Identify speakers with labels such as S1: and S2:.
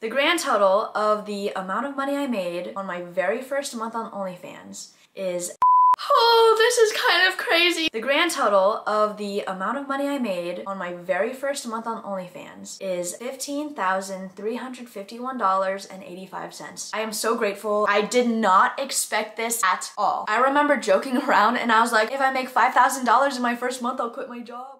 S1: The grand total of the amount of money I made on my very first month on OnlyFans is Oh, this is kind of crazy. The grand total of the amount of money I made on my very first month on OnlyFans is $15,351.85. I am so grateful. I did not expect this at all. I remember joking around and I was like, if I make $5,000 in my first month, I'll quit my job.